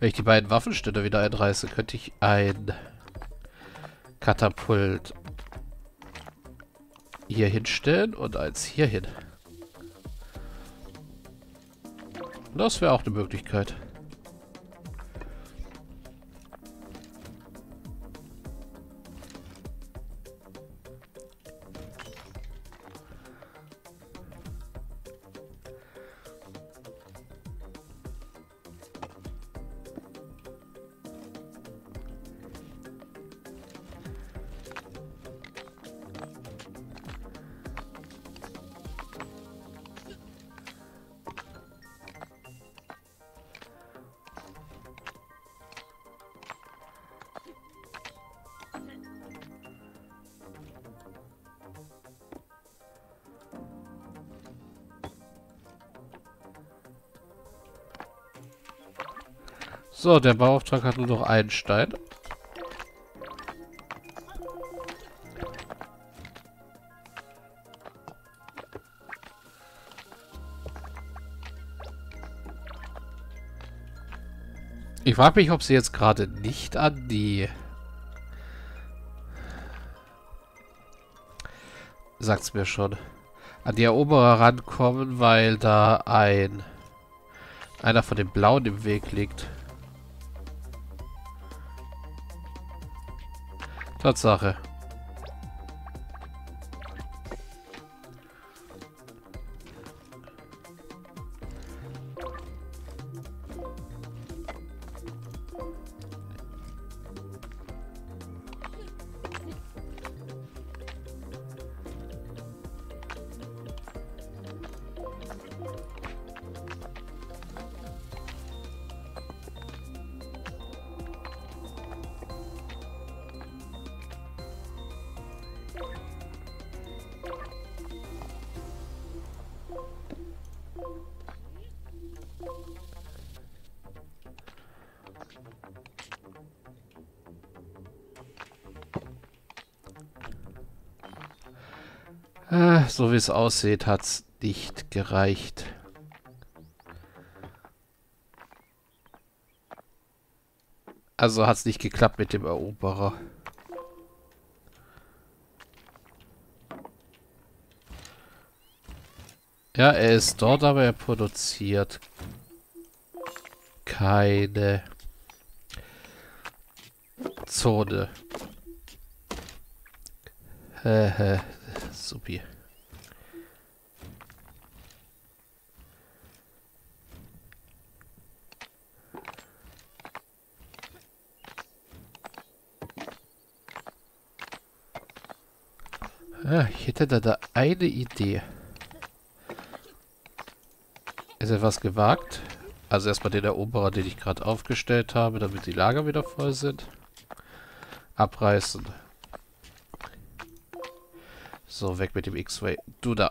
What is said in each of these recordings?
Wenn ich die beiden Waffenstände wieder einreiße, könnte ich ein Katapult hier hinstellen und eins hier hin. Das wäre auch eine Möglichkeit. So, der Bauauftrag hat nur noch einen Stein. Ich frage mich, ob sie jetzt gerade nicht an die... Sagt's mir schon. An die Eroberer rankommen, weil da ein... Einer von den Blauen im Weg liegt. Tatsache. Äh, so wie es aussieht, hat es nicht gereicht. Also hat es nicht geklappt mit dem Eroberer. Ja, er ist dort, aber er produziert keine Zone. Supi. Ah, ich hätte da, da eine Idee. Ist etwas gewagt. Also erstmal den Eroberer, den ich gerade aufgestellt habe, damit die Lager wieder voll sind. Abreißen. So, weg mit dem X-Way. Du da.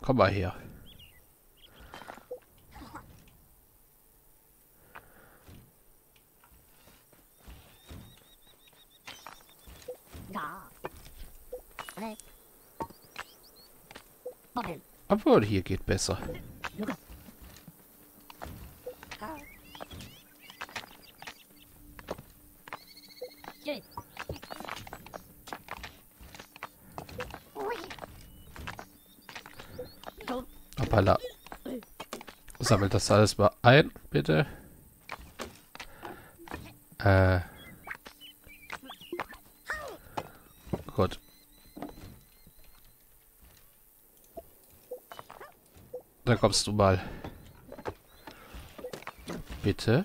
Komm mal her. Obwohl, hier geht besser. Hoppala. Sammelt das alles mal ein, bitte. Äh. Gut. Da kommst du mal. Bitte.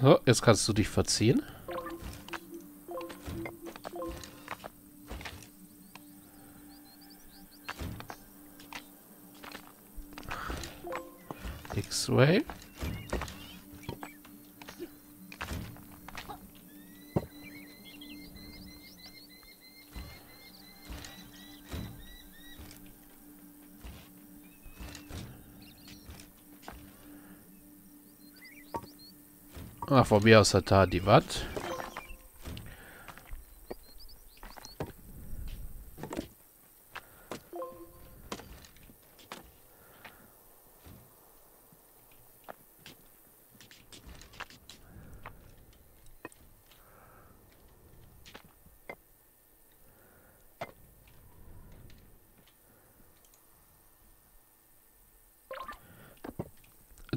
So, jetzt kannst du dich verziehen. X-Way. Ah, von mir aus hat die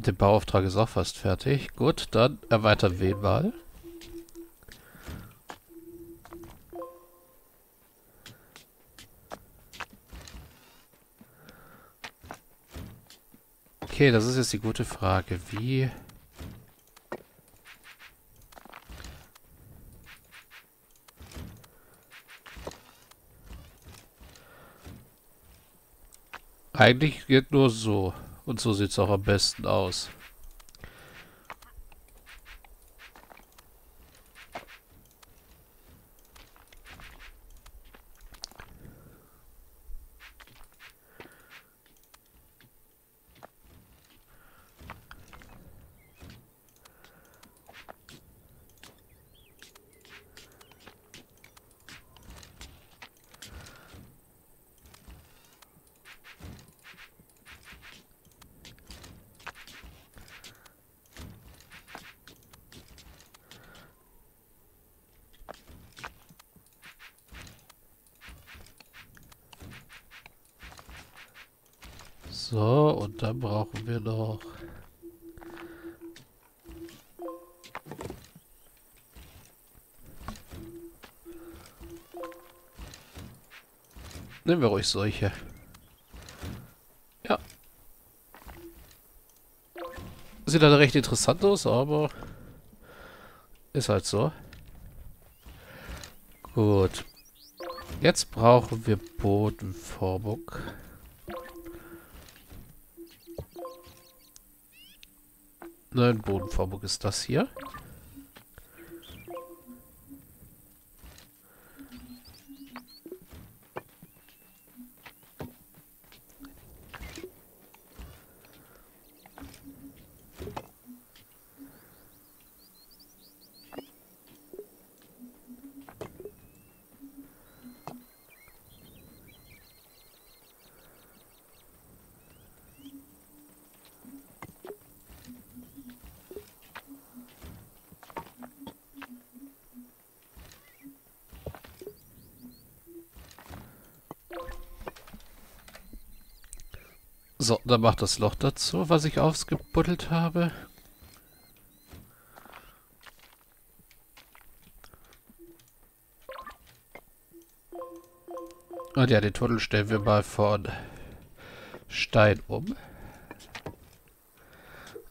Wand. Der Bauauftrag ist auch fast fertig. Gut, dann erweitern wir mal. Okay, das ist jetzt die gute Frage. Wie... Eigentlich geht nur so. Und so sieht es auch am besten aus. So, und dann brauchen wir noch... Nehmen wir ruhig solche. Ja. Sieht halt recht interessant aus, aber ist halt so. Gut. Jetzt brauchen wir Bodenformung. Nein, Bodenformung ist das hier. So, dann macht das Loch dazu, was ich ausgebuddelt habe. Und ja, den Tunnel stellen wir mal von Stein um.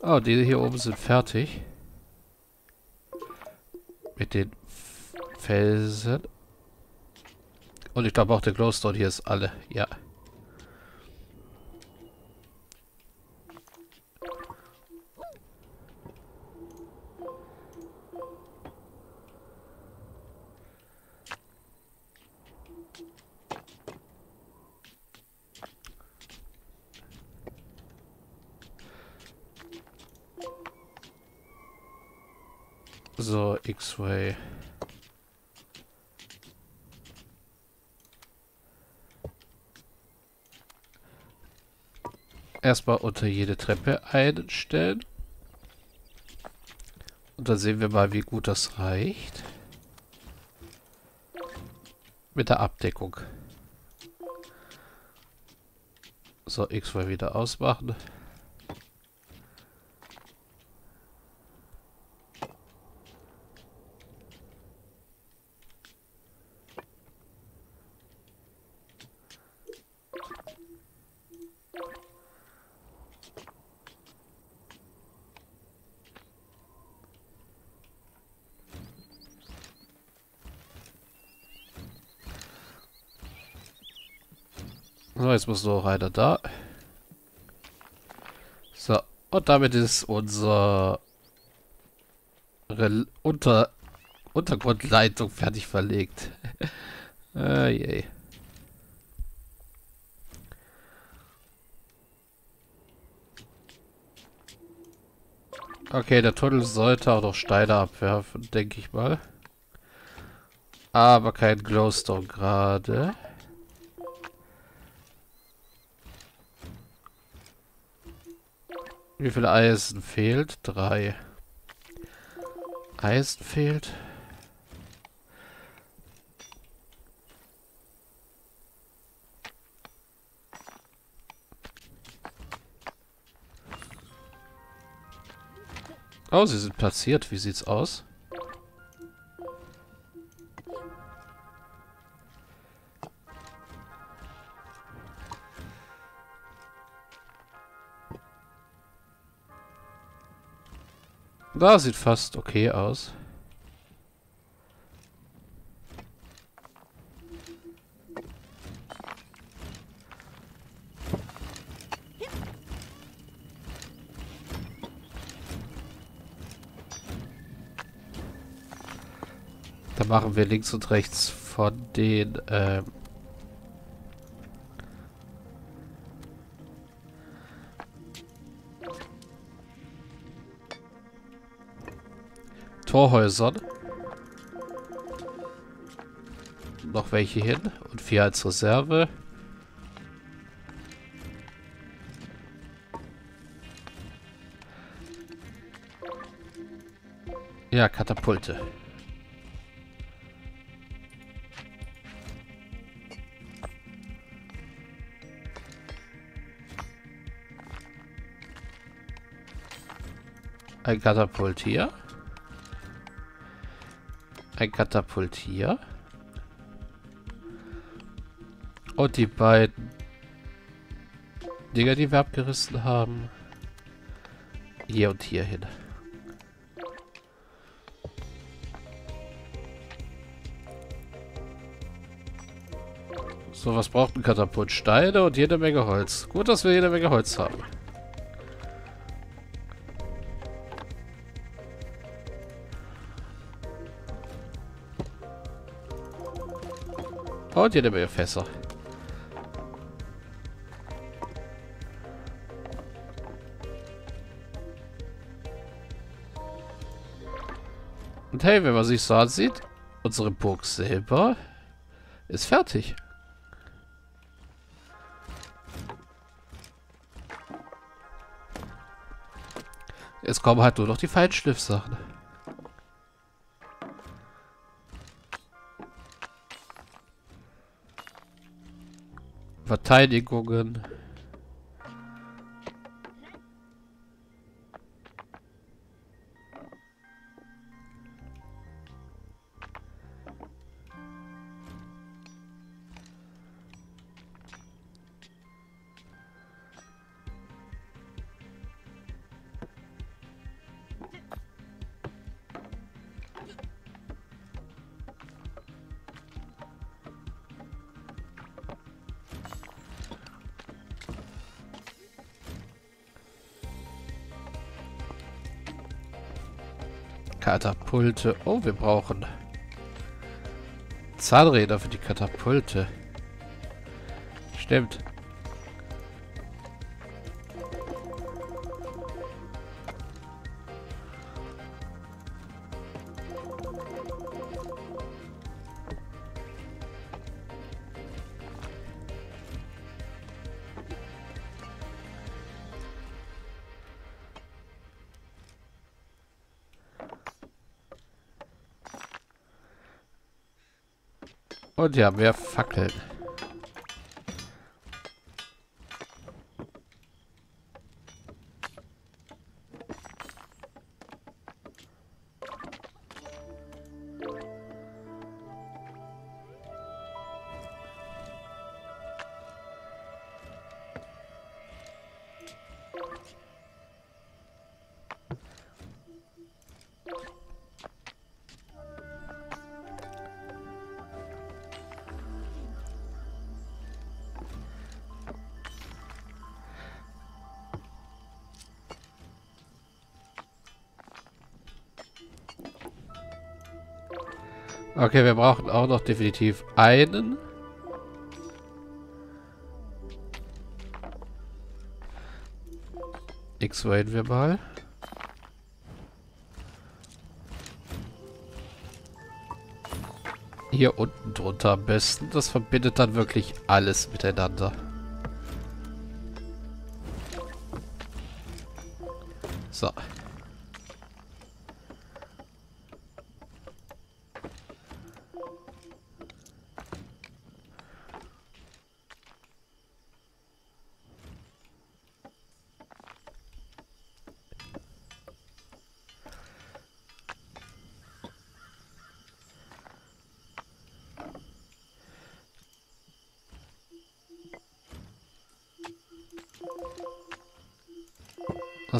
Oh, die hier oben sind fertig. Mit den Felsen. Und ich glaube auch der Glowstone hier ist alle. Ja. So, X-Way. Erstmal unter jede Treppe einstellen. Und dann sehen wir mal, wie gut das reicht. Mit der Abdeckung. So, X-Way wieder ausmachen. So, jetzt muss noch einer da. So, Und damit ist unsere Unter Untergrundleitung fertig verlegt. je. Okay, der Tunnel sollte auch noch Steine abwerfen, denke ich mal. Aber kein Glowstone gerade. Wie viel Eisen fehlt? Drei. Eisen fehlt. Oh, sie sind platziert. Wie sieht's aus? Da sieht fast okay aus. Da machen wir links und rechts von den ähm, Torhäusern. Noch welche hin. Und vier als Reserve. Ja, Katapulte. Ein Katapult hier. Ein Katapult hier. Und die beiden Dinger, die wir abgerissen haben. Hier und hier hin. So, was braucht ein Katapult? Steine und jede Menge Holz. Gut, dass wir jede Menge Holz haben. Und jede Menge Fässer. Und hey, wenn man sich so ansieht, unsere Burg selber ist fertig. Jetzt kommen halt nur noch die Feinschliffsachen. Verteidigungen. Katapulte. Oh, wir brauchen Zahnräder für die Katapulte. Stimmt. Und ja, mehr Fackeln. Okay, wir brauchen auch noch definitiv einen. X-Rayen wir mal. Hier unten drunter am besten. Das verbindet dann wirklich alles miteinander. So.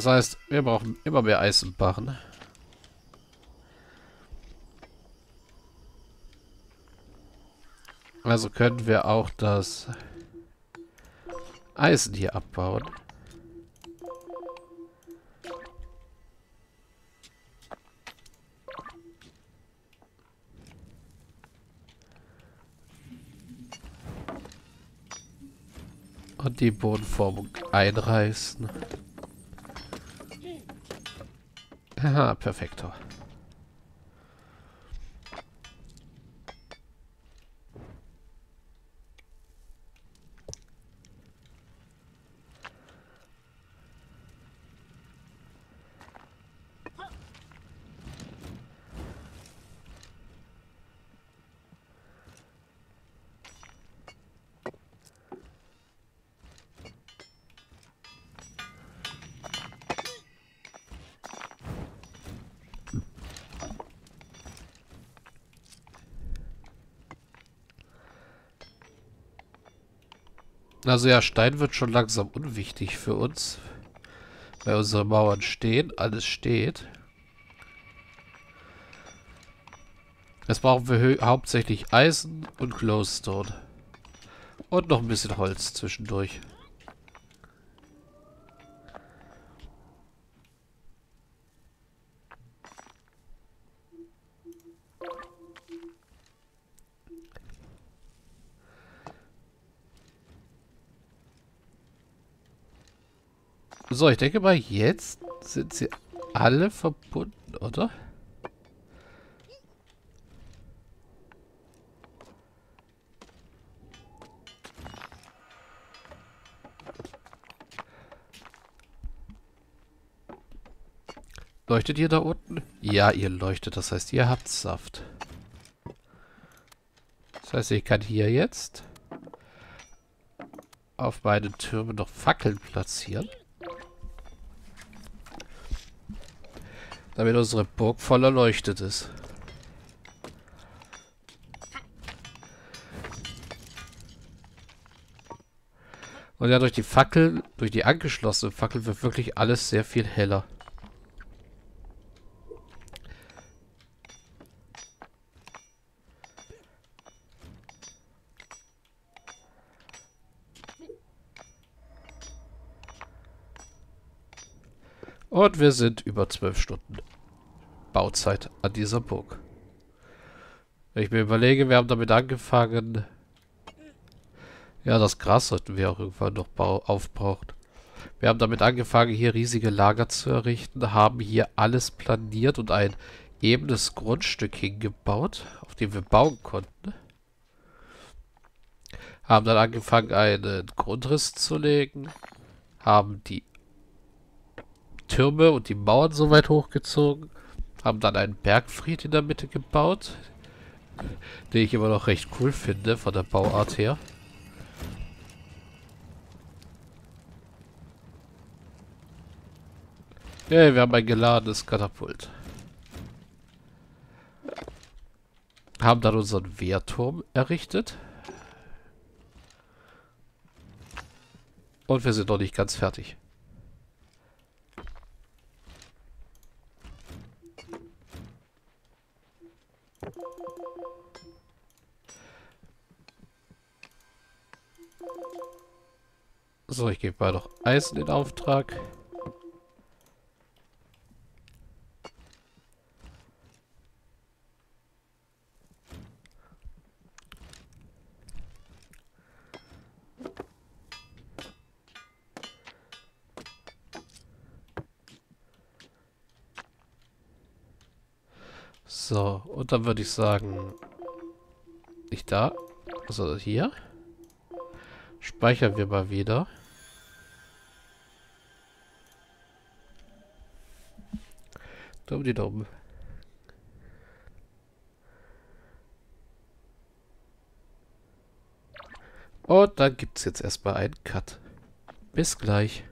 Das heißt, wir brauchen immer mehr Eisenbarren. Also können wir auch das Eisen hier abbauen. Und die Bodenformung einreißen. Haha, perfekto. Also ja, Stein wird schon langsam unwichtig für uns. Weil unsere Mauern stehen, alles steht. Jetzt brauchen wir hauptsächlich Eisen und Glowstone. Und noch ein bisschen Holz zwischendurch. So, ich denke mal, jetzt sind sie alle verbunden, oder? Leuchtet ihr da unten? Ja, ihr leuchtet. Das heißt, ihr habt Saft. Das heißt, ich kann hier jetzt auf meinen Türmen noch Fackeln platzieren. Damit unsere Burg voll erleuchtet ist. Und ja, durch die Fackel, durch die angeschlossene Fackel wird wirklich alles sehr viel heller. Und wir sind über zwölf Stunden Bauzeit an dieser Burg. Ich mir überlege, wir haben damit angefangen... Ja, das Gras sollten wir auch irgendwann noch aufbraucht. Wir haben damit angefangen, hier riesige Lager zu errichten, haben hier alles planiert und ein ebenes Grundstück hingebaut, auf dem wir bauen konnten. Haben dann angefangen, einen Grundriss zu legen, haben die Türme und die Mauern so weit hochgezogen. Haben dann einen Bergfried in der Mitte gebaut. Den ich immer noch recht cool finde von der Bauart her. Ja, wir haben ein geladenes Katapult. Haben dann unseren Wehrturm errichtet. Und wir sind noch nicht ganz fertig. So, ich gebe mal noch Eisen in Auftrag. So, und dann würde ich sagen, nicht da, also hier, speichern wir mal wieder. Dumm die dumm. Und dann gibt es jetzt erstmal einen Cut. Bis gleich.